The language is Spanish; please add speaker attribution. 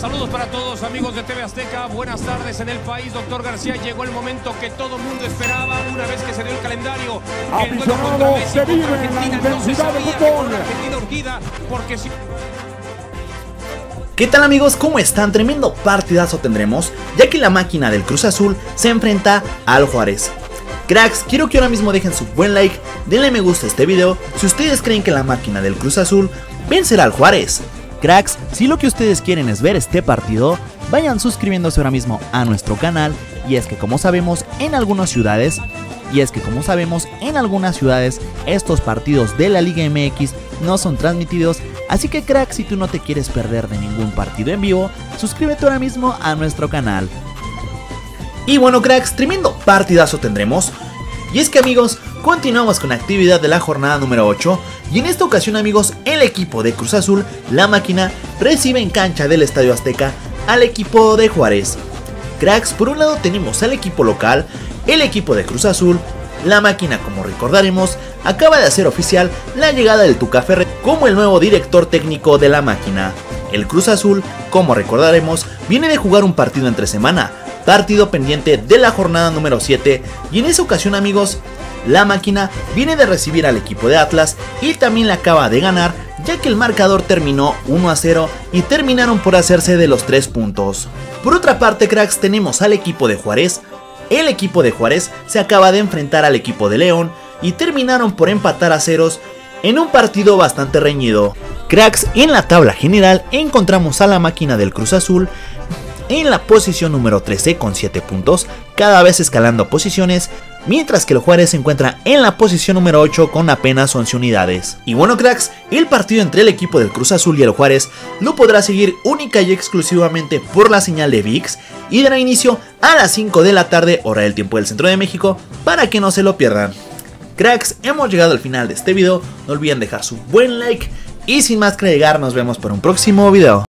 Speaker 1: Saludos para todos amigos de TV Azteca, buenas tardes en el país, doctor García, llegó el momento que todo el mundo esperaba una vez que se dio el calendario. El Messi,
Speaker 2: se
Speaker 1: contra
Speaker 2: vive la
Speaker 1: Argentina, no se
Speaker 2: intensidad del
Speaker 1: que
Speaker 2: fútbol.
Speaker 1: con Argentina urgida, porque si...
Speaker 3: ¿Qué tal amigos? ¿Cómo están? Tremendo partidazo tendremos, ya que la máquina del Cruz Azul se enfrenta al Juárez. Cracks, quiero que ahora mismo dejen su buen like, denle me gusta a este video si ustedes creen que la máquina del Cruz Azul vencerá al Juárez. Cracks, si lo que ustedes quieren es ver este partido, vayan suscribiéndose ahora mismo a nuestro canal y es que como sabemos en algunas ciudades y es que como sabemos en algunas ciudades estos partidos de la Liga MX no son transmitidos, así que crack si tú no te quieres perder de ningún partido en vivo, suscríbete ahora mismo a nuestro canal. Y bueno cracks, tremendo partidazo tendremos. Y es que amigos, continuamos con la actividad de la jornada número 8 y en esta ocasión amigos, el equipo de Cruz Azul, la máquina, recibe en cancha del Estadio Azteca al equipo de Juárez. Cracks, por un lado tenemos al equipo local, el equipo de Cruz Azul, la máquina como recordaremos, acaba de hacer oficial la llegada del Tuca Ferre como el nuevo director técnico de la máquina. El Cruz Azul, como recordaremos, viene de jugar un partido entre semana, partido pendiente de la jornada número 7 y en esa ocasión amigos, la máquina viene de recibir al equipo de Atlas y también le acaba de ganar ya que el marcador terminó 1 a 0 y terminaron por hacerse de los 3 puntos. Por otra parte cracks tenemos al equipo de Juárez, el equipo de Juárez se acaba de enfrentar al equipo de León y terminaron por empatar a ceros en un partido bastante reñido. Cracks, en la tabla general encontramos a la máquina del Cruz Azul en la posición número 13 con 7 puntos, cada vez escalando posiciones, mientras que el Juárez se encuentra en la posición número 8 con apenas 11 unidades. Y bueno cracks, el partido entre el equipo del Cruz Azul y el Juárez lo podrá seguir única y exclusivamente por la señal de VIX y dará inicio a las 5 de la tarde hora del tiempo del centro de México para que no se lo pierdan. Cracks, hemos llegado al final de este video, no olviden dejar su buen like y sin más que agregar nos vemos para un próximo video.